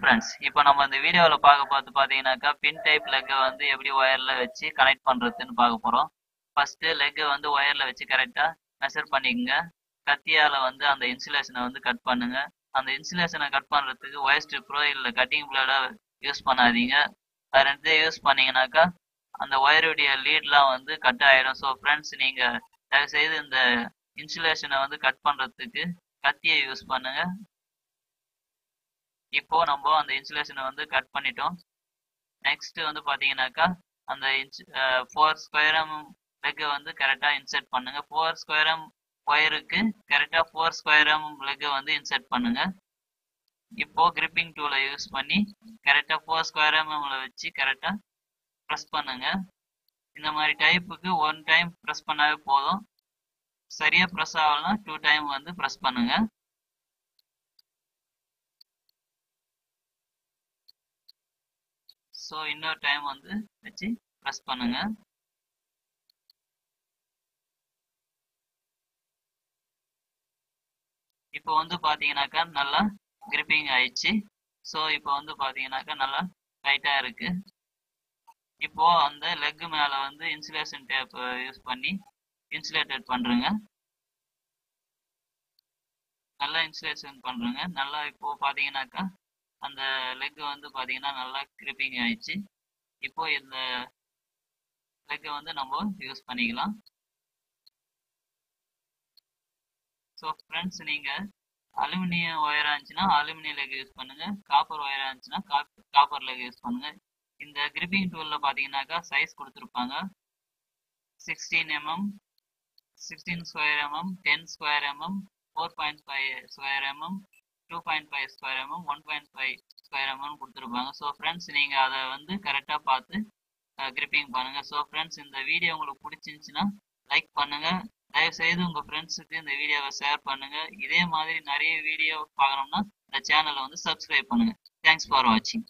Friends இப்போ நம்ம இந்த வீடியோவில் பார்க்க பார்த்து பார்த்தீங்கன்னாக்கா பின் டைப் லெக்கை வந்து எப்படி ஒயரில் வச்சு கனெக்ட் பண்ணுறதுன்னு பார்க்க போகிறோம் ஃபஸ்ட்டு லெக்கை வந்து ஒயரில் வச்சு கரெக்டாக மெஷர் பண்ணிக்கோங்க. கத்தியால் வந்து அந்த இன்சுலேஷனை வந்து கட் பண்ணுங்க. அந்த இன்சுலேஷனை கட் பண்ணுறதுக்கு ஒயர் ஸ்ட்ரிப்போ இல்லை கட்டிங் பிளேடோ யூஸ் பண்ணாதீங்க. அது ரெண்டு யூஸ் பண்ணீங்கன்னாக்கா அந்த ஒயருடைய லீட்லாம் வந்து கட் ஆகிடும் ஸோ ஃப்ரெண்ட்ஸ் நீங்கள் தயவுசெய்து இந்த இன்சுலேஷனை வந்து கட் பண்ணுறதுக்கு கத்தியை யூஸ் பண்ணுங்கள் இப்போ நம்ம அந்த இன்சுலேஷனை வந்து கட் பண்ணிட்டோம். நெக்ஸ்ட் வந்து பார்த்தீங்கன்னாக்கா அந்த இன்ச் ஃபோர் ஸ்கொயர் லெக்கை வந்து கரெக்டாக இன்சர்ட் பண்ணுங்க. ஃபோர் ஸ்கொயர் ஒயருக்கு கரெக்டாக ஃபோர் ஸ்கொயர் லெக்கை வந்து இன்சர்ட் பண்ணுங்க. இப்போ கிரிப்பிங் டூலை யூஸ் பண்ணி கரெக்டாக ஃபோர் ஸ்கொயரம்ல வச்சு கரெக்டாக ப்ரெஸ் பண்ணுங்க. இந்த மாதிரி டைப்புக்கு ஒன் டைம் ப்ரெஸ் பண்ணாவே போதும். சரியாக ப்ரெஸ் ஆகலாம் டூ டைம் வந்து ப்ரெஸ் பண்ணுங்க. ஸோ இன்னொரு டைம் வந்து வச்சு ப்ரெஸ் பண்ணுங்க. இப்போ வந்து பார்த்தீங்கன்னாக்கா நல்லா கிரிப்பிங் ஆயிடுச்சு. ஸோ இப்போ வந்து பார்த்தீங்கன்னாக்கா நல்லா டைட்டாக இருக்கு. இப்போ அந்த லெக்கு மேலே வந்து இன்சுலேஷன் டேப் யூஸ் பண்ணி இன்சுலேட்டட் பண்ணுறேங்க நல்லா இன்சுலேஷன் பண்ணுறேங்க நல்லா இப்போ பார்த்தீங்கன்னாக்கா அந்த லெக் வந்து பார்த்தீங்கன்னா நல்லா கிரிப்பிங் ஆயிடுச்சு. இப்போ இந்த லெக்கை வந்து நம்ம யூஸ் பண்ணிக்கலாம். ஸோ ஃப்ரெண்ட்ஸ் நீங்கள் அலுமினியம் ஒயராக இருந்துச்சுன்னா அலுமினியம் லெக் யூஸ் பண்ணுங்க. காப்பர் ஒயராக இருந்துச்சுன்னா காப்பர் லெக் யூஸ் பண்ணுங்க. இந்த கிரிப்பிங் டூலில் பார்த்தீங்கன்னாக்கா சைஸ் கொடுத்துருப்பாங்க. Sixteen MM sixteen square MM ten square MM four point five square MM two point five square MM one point five square MM கொடுத்துருப்பாங்க. So friends நீங்கள் அதை வந்து கரெக்டாக பார்த்து கிரிப்பிங் பண்ணுங்கள் ஸோ ஃப்ரெண்ட்ஸ் இந்த வீடியோ உங்களுக்கு பிடிச்சிருந்துச்சின்னா லைக் பண்ணுங்கள் தயவுசெய்து உங்கள் ஃப்ரெண்ட்ஸுக்கு இந்த வீடியோவை ஷேர் பண்ணுங்கள் இதே மாதிரி நிறைய வீடியோ பார்க்கணும்னா இந்த சேனலை வந்து சப்ஸ்கிரைப் பண்ணுங்கள் தேங்க்ஸ் ஃபார் வாட்சிங்